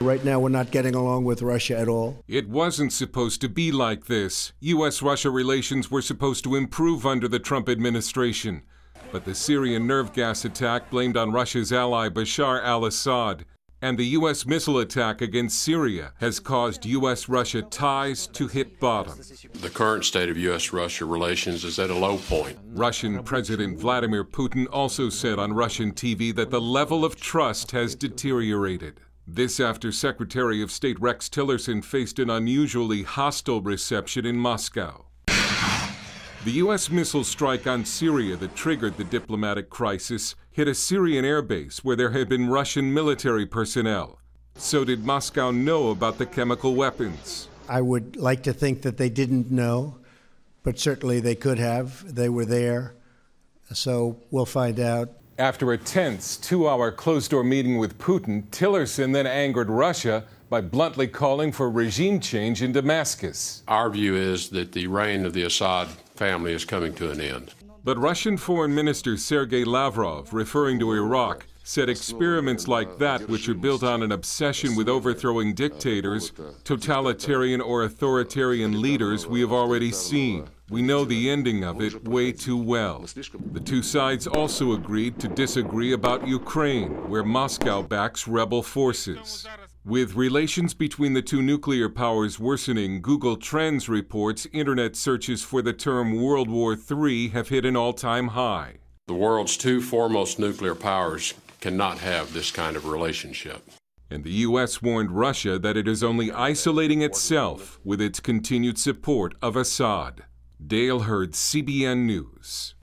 Right now, we're not getting along with Russia at all. It wasn't supposed to be like this. U.S. Russia relations were supposed to improve under the Trump administration. But the Syrian nerve gas attack blamed on Russia's ally Bashar al Assad and the U.S. missile attack against Syria has caused U.S. Russia ties to hit bottom. The current state of U.S. Russia relations is at a low point. Russian President Vladimir Putin also said on Russian TV that the level of trust has deteriorated. This after Secretary of State Rex Tillerson faced an unusually hostile reception in Moscow. The U.S. missile strike on Syria that triggered the diplomatic crisis hit a Syrian airbase where there had been Russian military personnel. So, did Moscow know about the chemical weapons? I would like to think that they didn't know, but certainly they could have. They were there. So, we'll find out. After a tense two hour closed door meeting with Putin, Tillerson then angered Russia by bluntly calling for regime change in Damascus. Our view is that the reign of the Assad family is coming to an end. But Russian Foreign Minister Sergei Lavrov, referring to Iraq, said experiments like that, which are built on an obsession with overthrowing dictators, totalitarian or authoritarian leaders, we have already seen. We know the ending of it way too well. The two sides also agreed to disagree about Ukraine, where Moscow backs rebel forces. With relations between the two nuclear powers worsening, Google Trends reports internet searches for the term World War III have hit an all time high. The world's two foremost nuclear powers cannot have this kind of relationship. And the U.S. warned Russia that it is only isolating itself with its continued support of Assad. Dale Hurd, CBN News.